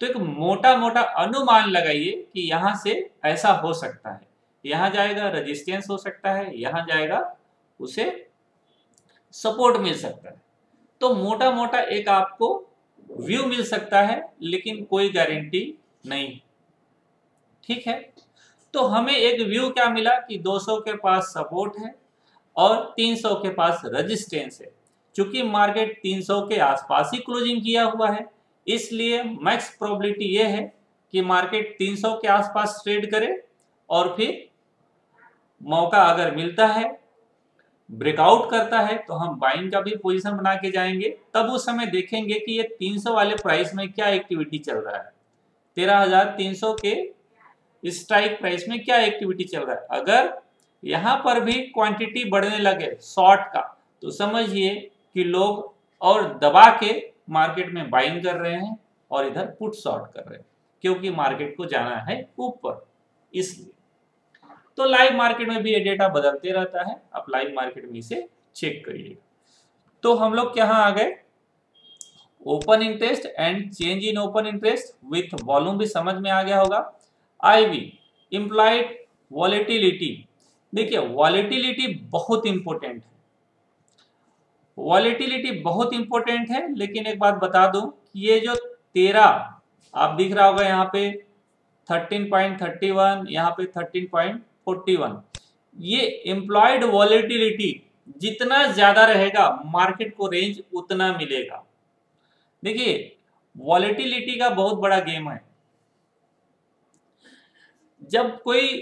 S2: तो एक मोटा मोटा अनुमान लगाइए कि यहाँ से ऐसा हो सकता है। यहाँ जाएगा रेजिस्टेंस हो सकता है, यहाँ जाएगा उसे सपोर्ट मिल सकता है। तो मोटा मोटा एक आपको व्यू मिल सकता है, लेकिन कोई गारंटी नहीं। ठीक है? तो हमें एक व्यू क्या मिला कि 200 के पास सपोर्ट है और 300 के पास रेजिस्टेंस है। चूँकि मार्केट 300 के आसपास ही क्लोजिंग किया हुआ है इसलिए मैक्स प्रोबेबिलिटी ये है कि मार्केट 300 के आसपास ट्रेड करे और फिर मौका अगर मिलता है ब्रेकआउट करता है तो हम बाइंग का भी पोजीशन बना के जाएँगे। तब उस समय देखेंगे कि ये 300 वाले प्राइस में क्या एक्टिविटी चल रहा है। 13,300 के स्ट्राइक प्राइस में क्या एक्टिविटी चल रहा है। अगर यहाँ पर भी क्वांटिटी बढ़ने लगे शॉर्ट का। तो समझिए कि लोग और दबा के मार्केट में बाइंग कर रहे हैं और इधर पुट शॉर्ट कर रहे हैं, क्योंकि मार्केट को जाना है ऊपर, इसलिए। तो लाइव मार्केट में भी ये डेटा बदलते रहता है, आप लाइव मार्केट में इसे चेक करिएगा। तो हम लोग क्या आ गए। Open interest and change in open interest with volume भी समझ में आ गया होगा। आईवी इंप्लाइड वॉलिटिलिटी देखिए वॉलिटिलिटी बहुत इंपॉर्टेंट है। वॉलिटिलिटी बहुत इंपॉर्टेंट है, लेकिन एक बात बता दूँ कि ये जो तेरह, आप दिख रहा होगा यहाँ पे 13.31 यहाँ पे 13.41 ये एम्प्लॉयड वॉलेटिलिटी जितना ज़्यादा रहेगा मार्केट को रेंज उतना मिलेगा। देखिए वॉलेटिलिटी का बहुत बड़ा गेम है। जब कोई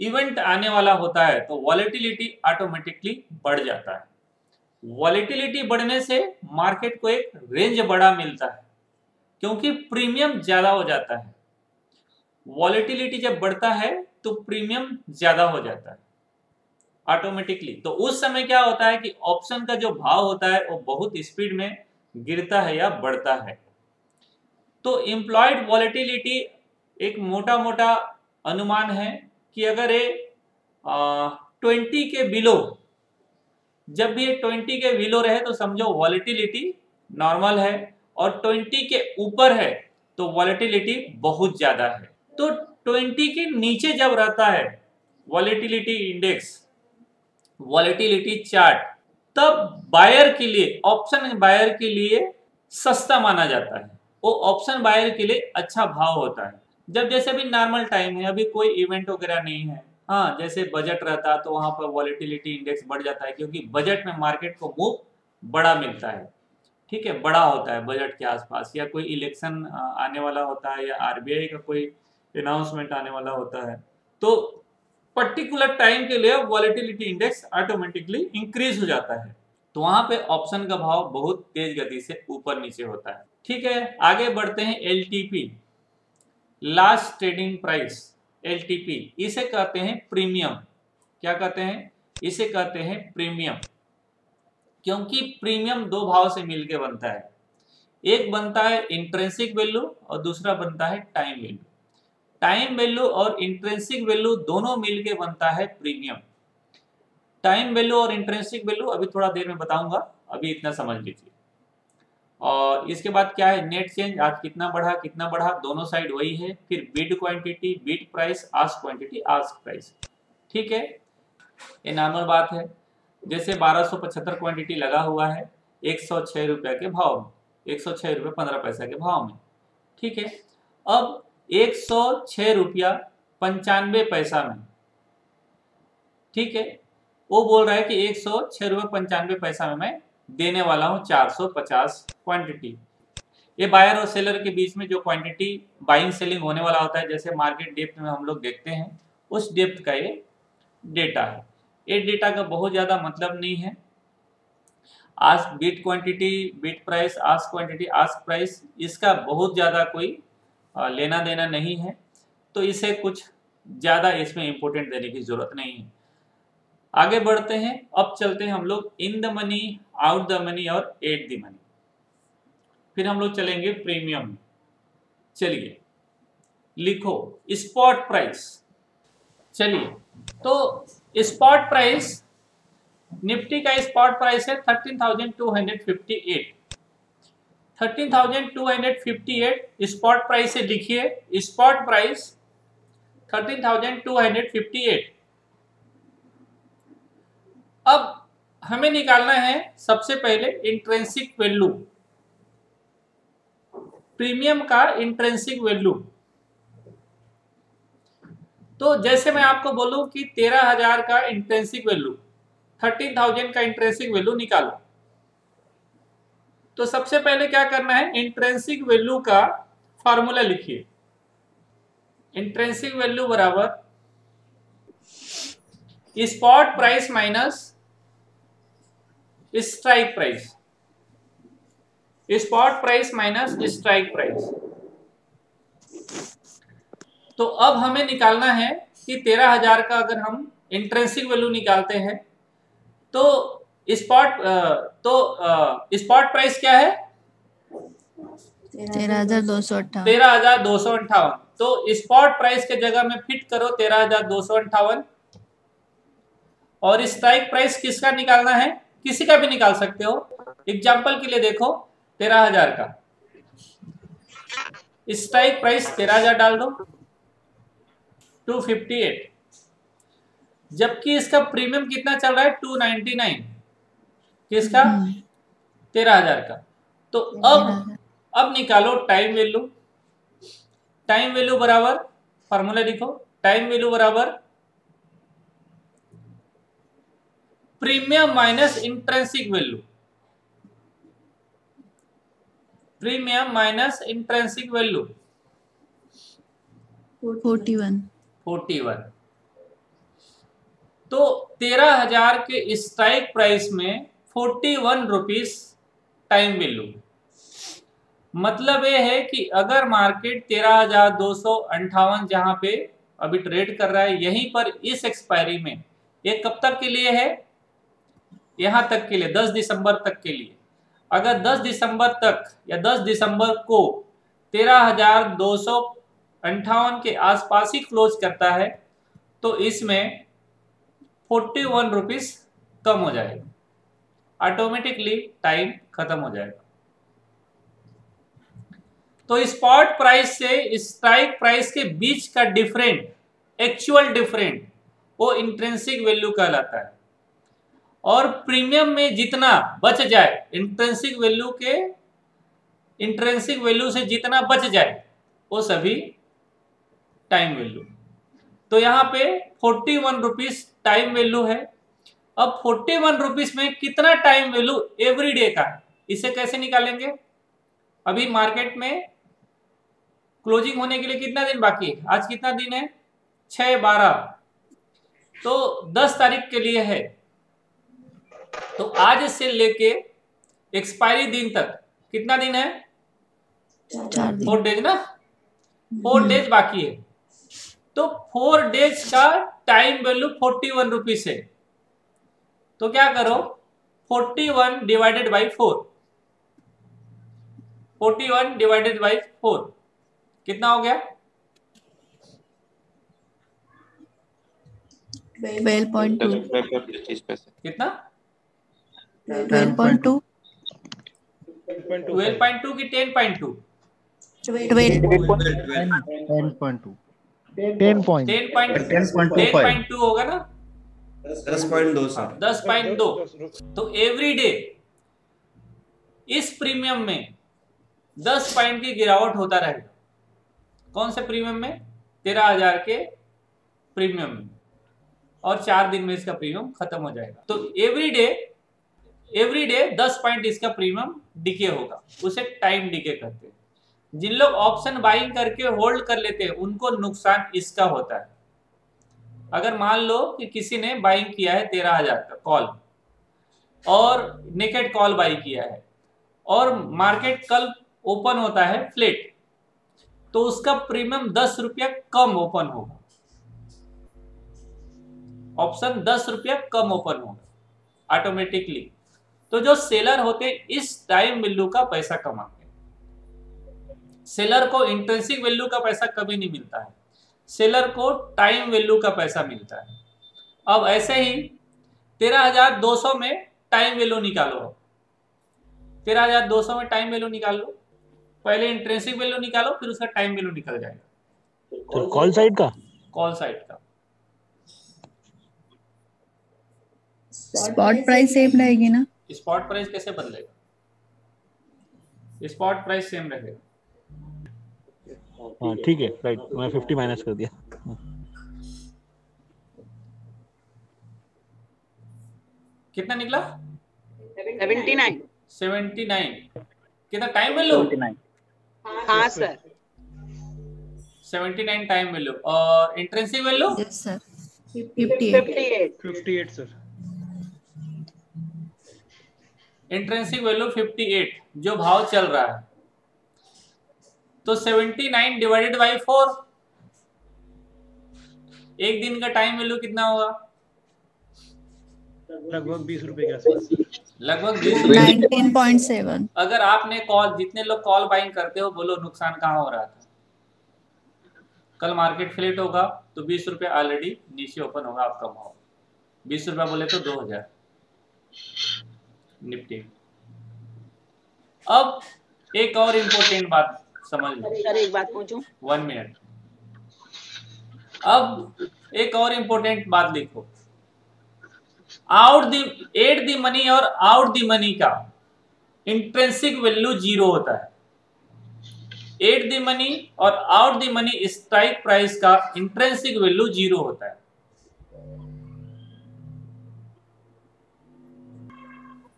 S2: इवेंट आने वाला होता है तो वॉलेटिलिटी ऑटोमेटिकली बढ़ जाता है। वॉलेटिलिटी बढ़ने से मार्केट को एक रेंज बड़ा मिलता है, क्योंकि प्रीमियम ज़्यादा हो जाता है। वॉलेटिलिटी जब बढ़ता है तो प्रीमियम ज़्यादा हो जाता है ऑटोमेटिकली तो उस समय क्या होता है कि ऑप्शन का जो भाव होता है, वो बहुत स्पीड में गिरता है या बढ़ता है। तो एम्प्लॉयड वॉलेटिलिटी एक मोटा मोटा अनुमान है कि अगर ये ट्वेंटी के बिलो जब भी ये ट्वेंटी के बिलो रहे तो समझो वॉलिटिलिटी नॉर्मल है और ट्वेंटी के ऊपर है तो वॉलेटिलिटी बहुत ज़्यादा है। तो ट्वेंटी के नीचे जब रहता है वॉलेटिलिटी इंडेक्स वॉलेटिलिटी चार्ट तब बायर के लिए ऑप्शन बायर के लिए सस्ता माना जाता है। वो ऑप्शन बायर के लिए अच्छा भाव होता है। जब जैसे अभी नॉर्मल टाइम है, अभी कोई इवेंट वगैरह नहीं है हाँ जैसे बजट रहता तो वहाँ पर वॉलिटिलिटी इंडेक्स बढ़ जाता है, क्योंकि बजट में मार्केट को मूव बड़ा मिलता है, ठीक है, बड़ा होता है बजट के आसपास, या कोई इलेक्शन आने वाला होता है, या आरबीआई का कोई अनाउंसमेंट आने वाला होता है तो पर्टिकुलर टाइम के लिए वॉलिटिलिटी इंडेक्स ऑटोमेटिकली इंक्रीज हो जाता है तो वहाँ पे ऑप्शन का भाव बहुत तेज गति से ऊपर नीचे होता है, ठीक है, आगे बढ़ते हैं LTP last trading price L इसे कहते हैं प्रीमियम। क्या कहते हैं? इसे कहते हैं प्रीमियम। क्योंकि प्रीमियम दो भाव से मिलके बनता है। एक बनता है इंट्रेंसिक वैल्यू और दूसरा बनता है टाइम वैल्यू टाइम वैल्यू और इंट्रेंसिक वैल्यू दोनों मिलके बनता है प्रीमियम। टाइम वैल्यू और इंट्रेंसिक वैल्यू अभी थोड़ा देर में बताऊँगा, अभी इतना समझ लीजिए। और इसके बाद क्या है? नेट चेंज आज कितना बढ़ा कितना बढ़ा? दोनों साइड वही है। फिर bid quantity bid price ask quantity ask price ठीक है? ये नॉर्मल बात है। जैसे 1275 क्वांटिटी लगा हुआ है, एक सौ रुपये के भाव में, एक सौ पंद्रह पैसा के भाव में। ठीक है? अब एक सौ छह रुपया पंचानवे पैसा में। ठीक है? वो बोल रहा है कि एक सौ छह रुपये पंचानवे पैसा में मैं देने वाला हूँ 450 क्वांटिटी ये बायर और सेलर के बीच में जो क्वांटिटी बाइंग सेलिंग होने वाला होता है, जैसे मार्केट डेप्थ में हम लोग देखते हैं, उस डेप्थ का ये डेटा है। ये डेटा का बहुत ज़्यादा मतलब नहीं है। आज bid quantity bid price ask quantity ask price इसका बहुत ज़्यादा कोई लेना देना नहीं है। तो इसे कुछ ज़्यादा इसमें इम्पोर्टेंट देने की ज़रूरत नहीं है। आगे बढ़ते हैं अब चलते हैं हम लोग in the money out the money और एट द मनी फिर हम लोग चलेंगे प्रीमियम चलिए लिखो स्पॉट प्राइस चलिए तो स्पॉट प्राइस निफ्टी का स्पॉट प्राइस है 13,258 13,258 स्पॉट प्राइस से लिखिए स्पॉट प्राइस 13,258 अब हमें निकालना है सबसे पहले इंट्रेंसिक वैल्यू प्रीमियम का इंट्रेंसिक वैल्यू तो जैसे मैं आपको बोलूँ कि तेरह हज़ार का इंट्रेंसिक वैल्यू थर्टीन थाउज़ेंड का इंट्रेंसिक वैल्यू निकालो। तो सबसे पहले क्या करना है? इंट्रेंसिक वैल्यू का फॉर्मूला लिखिए। इंट्रेंसिक वैल्यू बराबर spot price minus strike price spot price minus strike price तो अब हमें निकालना है कि तेरह हज़ार का अगर हम इंट्रेंसिक वैल्यू निकालते हैं तो स्पॉट तो स्पॉट प्राइस क्या है?
S1: तेरह हज़ार दो सौ अट्ठावन।
S2: तेरह हज़ार दो सौ अंठावन तो स्पॉट प्राइस के जगह में फिट करो तेरह हज़ार दो सौ अंठावन और स्ट्राइक प्राइस किसका निकालना है? किसी का भी निकाल सकते हो। एग्ज़ाम्पल के लिए देखो तेरह हज़ार का। स्ट्राइक प्राइस तेरह हज़ार डाल दो। टू फिफ्टी एट जबकि इसका प्रीमियम कितना चल रहा है? टू नाइनटी नाइन किसका?
S1: हम्म,
S2: तेरह हज़ार का। तो अब अब निकालो टाइम वैल्यू टाइम वैल्यू बराबर फार्मूला लिखो। टाइम वैल्यू बराबर premium minus intrinsic value. Premium minus intrinsic value.
S1: Forty one.
S2: Forty one. तो तेरह हज़ार के स्ट्राइक प्राइस में forty one rupees time value मतलब ये है कि अगर मार्केट तेरह हज़ार दो सौ अंठावन जहाँ पे अभी ट्रेड कर रहा है यहीं पर इस एक्सपायरी में ये कब तक के लिए है? यहाँ तक के लिए 10 दिसंबर तक के लिए। अगर 10 दिसंबर तक या 10 दिसंबर को तेरह हज़ार दो सौ अंठावन के आसपास ही क्लोज करता है तो इसमें फोर्टी वन रुपीज़ कम हो जाएगा। ऑटोमेटिकली टाइम खत्म हो जाएगा। तो स्पॉट प्राइस से स्ट्राइक प्राइस के बीच का डिफरेंट एक्चुअल डिफरेंट वो इंट्रेंसिक वैल्यू कहलाता है। और प्रीमियम में जितना बच जाए इंट्रेंसिक वैल्यू के इंट्रेंसिक वैल्यू से जितना बच जाए, वो सभी टाइम वैल्यू तो यहाँ पे forty one rupees time value है। अब फोर्टी वन रुपीज़ में कितना टाइम वैल्यू एवरी डे का इसे कैसे निकालेंगे? अभी मार्केट में क्लोजिंग होने के लिए कितना दिन बाकी है? आज कितना दिन है? छ बारह। तो दस तारीख के लिए है। तो आज से लेके एक्सपायरी दिन तक कितना दिन है? फोर डेज़ ना? फोर डेज़ बाकी है। तो फोर डेज़ का time value forty one rupees है। तो क्या करो? Forty one divided by four forty one divided by four कितना हो गया?
S1: ट्वेल्व पॉइंट टू
S2: कितना?
S1: Twelve point two
S2: twelve point two की ten point two
S5: ten point two ten point
S2: ten point ten point two होगा ना?
S9: दस पॉइंट दो सर
S2: दस पॉइंट दो. तो एवरी डे इस प्रीमियम में दस पॉइंट की गिरावट होता रहेगा। कौन से प्रीमियम में? तेरह हज़ार के प्रीमियम में। और चार दिन में इसका प्रीमियम खत्म हो जाएगा। तो एवरी डे एवरी डे दस पॉइंट इसका प्रीमियम डिके होगा। उसे टाइम डिके कहते हैं। जिन लोग ऑप्शन बाइंग करके होल्ड कर लेते हैं, उनको नुकसान इसका होता है। अगर मान लो कि किसी ने बाइंग किया है तेरह हज़ार का कॉल और नेकेड कॉल बाई किया है, और मार्केट कल ओपन होता है फ्लेट तो उसका प्रीमियम दस रुपया कम ओपन होगा। ऑप्शन दस रुपया कम ओपन होगा ऑटोमेटिकली तो जो सेलर होते इस टाइम वैल्यू का पैसा कमाते हैं। सेलर को इंट्रेंसिक वैल्यू का पैसा कभी नहीं मिलता है। सेलर को टाइम वैल्यू का पैसा मिलता है। अब ऐसे ही तेरह हज़ार दो सौ में टाइम वैल्यू निकालो। तेरह हज़ार दो सौ में टाइम वैल्यू निकाल। लो पहले इंट्रेंसिक वैल्यू निकालो फिर उसका टाइम वैल्यू निकल जाएगा।
S7: तो कॉल साइड का?
S2: कॉल साइड का?
S1: स्पॉट प्राइस सेम रहेगी ना।
S2: स्पॉट प्राइस कैसे बदलेगा? स्पॉट प्राइस सेम रहेगा।
S7: हाँ ठीक है राइट मैं फिफ्टी माइनस कर दिया।
S2: कितना निकला?
S8: Seventy nine.
S2: Seventy nine. कितना टाइम वैल्यू
S8: हाँ sir.
S2: Seventy nine time value और intrinsic value
S1: yes sir fifty
S8: fifty eight
S5: fifty eight sir
S2: intrinsic value 58 जो भाव चल रहा है। तो 79 डिवाइडेड बाई फोर एक दिन का टाइम वैल्यू कितना होगा?
S5: लगभग बीस रुपए के आसपास।
S2: लगभग बीस रुपए। अगर आपने कॉल जितने लोग कॉल बाइंग करते हो बोलो नुकसान कहाँ हो रहा था। कल मार्केट फ्लेट होगा तो बीस रुपये ऑलरेडी नीचे ओपन होगा आपका भाव। बीस रुपया बोले तो दो हज़ार। निफ्टी। अब एक और इम्पोर्टेंट बात समझ लो।
S8: सर एक बात पूछूँ।
S2: वन मिनट अब एक और इम्पोर्टेंट बात लिखो out the at the money और आउट दी मनी का इंट्रेंसिक वैल्यू ज़ीरो होता है। एट द मनी और out the money strike price का इंट्रेंसिक वैल्यू ज़ीरो होता है।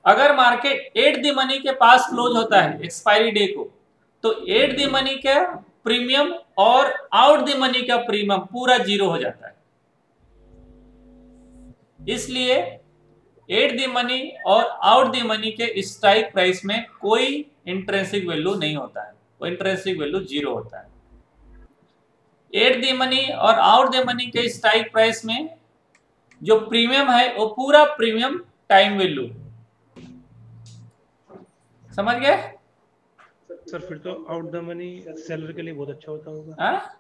S2: अगर मार्केट एट द मनी के पास क्लोज होता है एक्सपायरी डे को तो एट द मनी का प्रीमियम और आउट द मनी का प्रीमियम पूरा ज़ीरो हो जाता है। इसलिए एट द मनी और आउट द मनी के स्ट्राइक प्राइस में कोई इंट्रेंसिक वैल्यू नहीं होता है। वो इंट्रेंसिक वैल्यू ज़ीरो होता है। एट द मनी और आउट द मनी के स्ट्राइक प्राइस में जो प्रीमियम है, वो पूरा प्रीमियम टाइम वैल्यू समझ गए?
S7: सर फिर तो आउट द मनी सेलर के लिए बहुत अच्छा होता होगा।
S2: हाँ?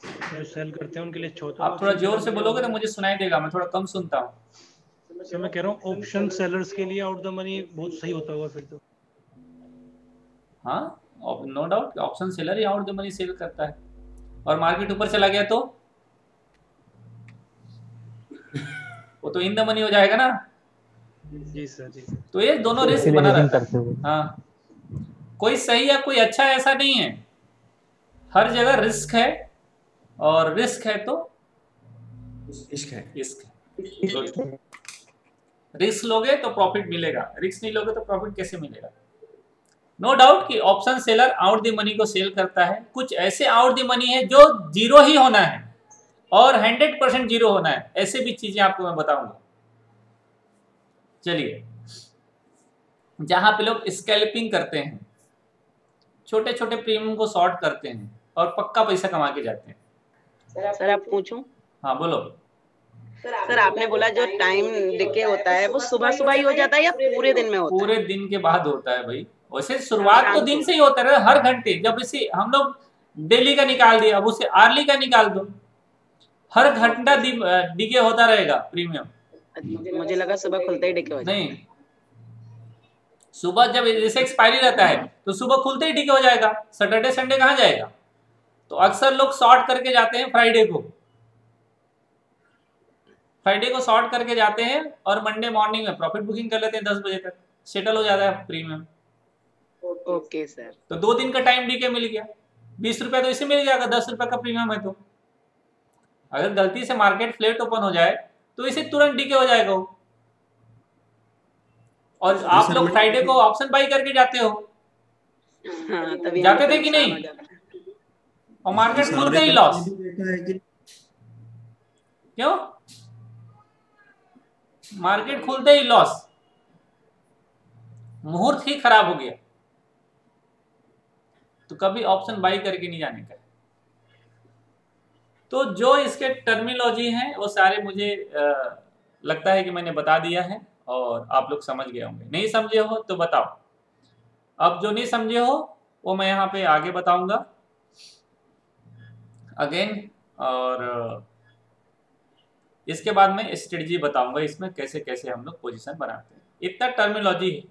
S7: जो सेल करते हैं उनके लिए अच्छा होता
S2: आप थोड़ा ज़ोर से बोलोगे तो मुझे सुनाई देगा मैं थोड़ा कम सुनता हूँ।
S7: सर मैं कह रहा हूँ ऑप्शन सेलर्स के लिए आउट द मनी बहुत सही होता होगा फिर तो।
S2: हाँ नो डाउट ऑप्शन सेलर ही आउट द मनी सेल करता है। और मार्केट ऊपर चला गया तो? वो तो इन द मनी हो जाएगा ना।
S7: जी सर जी सर।
S2: तो ये दोनों रिस्क बना रहता है। हाँ। कोई सही या कोई अच्छा ऐसा नहीं है। हर जगह रिस्क है और रिस्क है तो
S9: इश्क है।
S2: रिस्क है। रिस्क लोगे तो प्रॉफिट मिलेगा। रिस्क नहीं लोगे तो प्रॉफिट कैसे मिलेगा? नो डाउट कि option seller out the money को सेल करता है। कुछ ऐसे आउट द मनी है जो ज़ीरो ही होना है और हंड्रेड परसेंट ज़ीरो होना है। ऐसे भी चीज़ें आपको मैं बताऊँगा। चलिए। जहाँ पे लोग स्कैल्पिंग करते हैं छोटे छोटे प्रीमियम को शॉर्ट करते हैं और पक्का पैसा कमा के जाते हैं।
S8: सर आप पूछूँ।
S2: हाँ बोलो।
S8: सर आपने बोला जो टाइम डिके होता है वो सुबह सुबह ही हो जाता है या पूरे दिन में होता
S2: पूरे दिन के बाद होता है भाई। वैसे शुरुआत तो दिन से ही होता है हर घंटे। जब इसे हम लोग डेली का निकाल दिया अब उसे आर्ली का निकाल दो। हर घंटा डिके होता रहेगा प्रीमियम
S8: मुझे लगा सुबह खुलते ही डिके हो
S2: नहीं। सुबह जब जैसे एक्सपायरी रहता है तो सुबह खुलते ही डिके हो जाएगा। सैटरडे संडे कहाँ जाएगा? तो अक्सर लोग शॉर्ट करके जाते हैं फ्राइडे को। फ्राइडे को शॉर्ट करके जाते हैं और मंडे मॉर्निंग में प्रॉफिट बुकिंग कर लेते हैं दस बजे तक। सेटल हो जाता है प्रीमियम
S8: ओके सर
S2: तो दो दिन का टाइम डीके मिल गया। बीस रुपया तो इसे मिल अगर दस रुपया का प्रीमियम है तो। अगर गलती से मार्केट फ्लेट ओपन हो जाए तो इसे तुरंत डीके हो जाएगा वो। और आप लोग फ्राइडे को ऑप्शन बाई करके जाते हो।
S8: हाँ तभी
S2: जाते थे कि नहीं? और मार्केट खुलते ही लॉस
S9: कि
S2: क्यों? मार्केट खुलते ही लॉस मुहूर्त ही खराब हो गया। तो कभी ऑप्शन बाई करके नहीं जाने का। तो जो इसके टर्मिनोलॉजी हैं वो सारे मुझे अ, लगता है कि मैंने बता दिया है और आप लोग समझ गए होंगे। नहीं समझे हो तो बताओ। अब जो नहीं समझे हो वो मैं यहाँ पे आगे बताऊँगा। अगेन और इसके बाद मैं स्ट्रेटजी बताऊँगा इसमें कैसे कैसे हम लोग पोजीशन बनाते हैं। इतना टर्मिनोलॉजी है।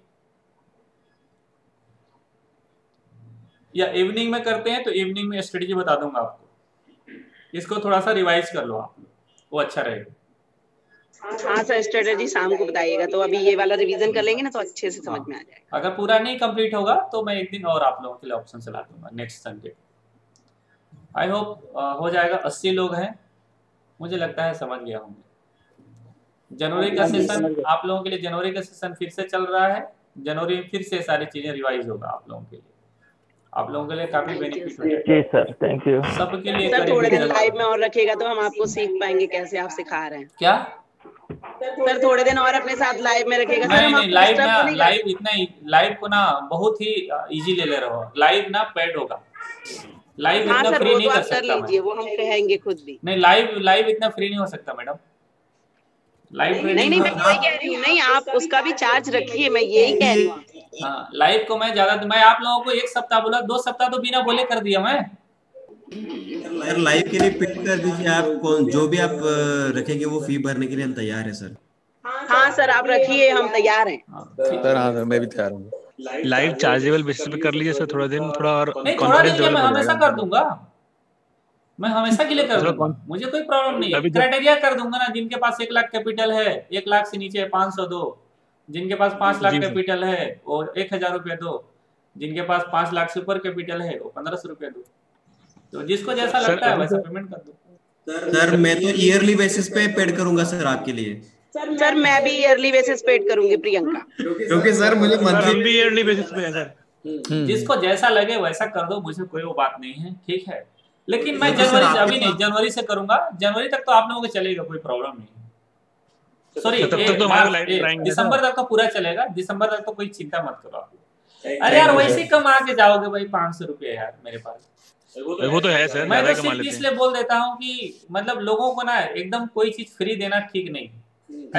S2: या इवनिंग में करते हैं तो इवनिंग में स्ट्रेटजी बता दूँगा आपको। इसको थोड़ा सा रिवाइज कर लो आप। वो अच्छा रहेगा।
S8: हाँ सर स्ट्रेटेजी शाम को बताइएगा। तो अभी ये वाला रिवीजन कर लेंगे ना तो अच्छे से समझ में आ जाएगा।
S2: अगर पूरा नहीं कंप्लीट होगा तो मैं एक दिन और आप लोगों के लिए ऑप्शन चला दूँगा नेक्स्ट संडे आई होप हो जाएगा। अस्सी लोग हैं। मुझे लगता है समझ गया होंगे। जनवरी का सेशन आप लोगों के लिए जनवरी का सेशन फिर से चल रहा है। जनवरी में फिर से सारी चीज़ें रिवाइज होगा आप लोगों के लिए। आप लोगों के लिए काफ़ी बेनिफिट
S5: जी सर थैंक यू
S2: सबके लिए
S8: सर थोड़े दिन लाइव में और रखिएगा तो हम आपको सीख पाएँगे कैसे आप सिखा रहे हैं।
S2: क्या?
S8: सर थोड़े दिन और अपने साथ लाइव में रखिएगा। सर
S2: नहीं नहीं लाइव ना
S8: तो
S2: लाइव इतना लाइव को ना बहुत ही इजी ले ले रहे हो। लाइव ना पेड होगा। लाइव
S8: हाँ
S2: इतना फ्री नहीं
S8: तो
S2: कर सकता
S8: लीजिए वो हम कहेंगे खुद भी।
S2: नहीं लाइव लाइव इतना फ्री नहीं हो सकता मैडम लाइव
S8: नहीं नहीं मैं वही कह रही हूँ नहीं आप उसका भी चार्ज रखिए मैं यही कह रही हूँ।
S2: हाँ लाइव को मैं ज़्यादा मैं आप लोगों को एक सप्ताह बोला दो सप्ताह तो बिना बोले कर दिया मैं।
S9: सर लाइव के लिए पिक कर दीजिए आप कौन जो भी आप रखेंगे वो फ़ी भरने के लिए हम तैयार है सर।
S8: हाँ सर आप रखिए हम तैयार हैं।
S2: हाँ,
S6: सर हाँ सर मैं भी तैयार हूँ।
S7: लाइव चार्जेबल बेसिस पे कर लीजिए सर थोड़ा दिन थोड़ा और
S2: थोड़ा
S7: कॉन्फिडेंस
S2: नहीं मैं हमेशा कर दूँगा। मैं हमेशा के लिए कर दूँगा। मुझे कोई प्रॉब्लम नहीं है। क्राइटेरिया कर दूँगा ना जिनके पास एक लाख कैपिटल है एक लाख से नीचे पाँच सौ दो। जिनके पास पाँच लाख कैपिटल है वो एक हज़ार रुपये दो। जिनके पास पाँच लाख सुपर कैपिटल है वो पंद्रह सौ रुपया दो। तो जिसको जैसा
S7: सर,
S2: लगता है वैसा
S7: तो-
S2: पेमेंट कर दो।
S9: सर मैं तो ईयरली बेसिस पे पेड करूँगा सर आपके लिए।
S8: सर मैं भी ईयरली बेसिस पेड करूँगी प्रियंका।
S9: क्योंकि सर मुझे मंथली
S7: भी ईयरली बेसिस पे है सर।
S6: हम्म।
S2: जिसको जैसा लगे वैसा कर दो मुझे कोई वो बात नहीं है ठीक है? लेकिन मैं जनवरी अभी नहीं जनवरी से करूँगा जनवरी तक तो आप लोगों को चलेगा कोई प्रॉब्लम नहीं सॉरी
S7: तब तो ट्राइंग है
S2: दिसंबर तक तो पूरा चलेगा दिसंबर तक तो कोई चिंता मत करो आप। अरे यार वैसे ही कमा के जाओगे भाई पाँच सौ रुपये यार मेरे पास।
S7: वो तो है सर
S2: मैं तो सिर्फ़ इसलिए बोल देता हूँ कि मतलब लोगों को ना एकदम कोई चीज़ फ्री देना ठीक नहीं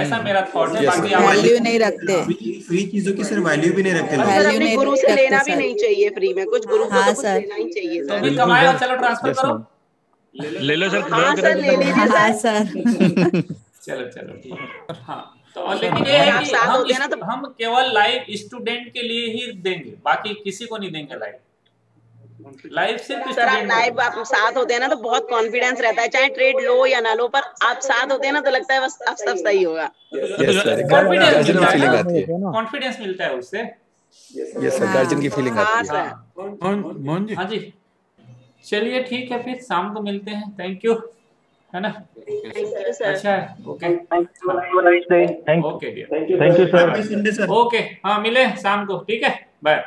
S2: ऐसा मेरा थॉट है बाकी आप
S10: वैल्यू नहीं रखते।
S9: फ्री चीज़ों की सर वैल्यू भी नहीं रखते
S8: सर
S10: नहीं
S8: गुरु से लेना भी नहीं चाहिए फ्री में कुछ गुरु को
S10: हाँ,
S8: तो कुछ लेना ही चाहिए
S2: तो भी और चलो ट्रांसफ़र करो।
S7: ले लो सर
S8: हाँ ले लीजिए
S10: हाँ
S8: सर।
S10: सर। (laughs)
S2: चलो चलो। ठीक। (laughs) हाँ। तो और लेकिन ये है कि हम
S8: हैं
S2: इस- हम केवल लाइव स्टूडेंट के लिए ही देंगे बाकी किसी को नहीं देंगे लाइव लाइव सिर्फ़
S8: सर आप लाइव आप साथ होते हैं ना तो बहुत कॉन्फिडेंस रहता है चाहे ट्रेड लो या ना लो पर आप साथ होते हैं ना तो लगता है बस अब सब सही होगा।
S6: यस सर
S2: मिलता है
S6: फीलिंग
S2: ना?
S6: आती है।
S2: कॉन्फिडेंस मिलता है उससे?
S6: यस सर गार्जियन की फीलिंग
S8: हाँ।
S6: आती है।
S8: सर
S7: मोहन
S2: हाँ जी। चलिए ठीक है फिर शाम को मिलते हैं। थैंक यू है ना?
S8: थैंक यू सर
S2: अच्छा है. Okay
S7: thank
S2: okay
S7: thank you
S9: sir
S2: okay हाँ मिले शाम को. ठीक है? बाय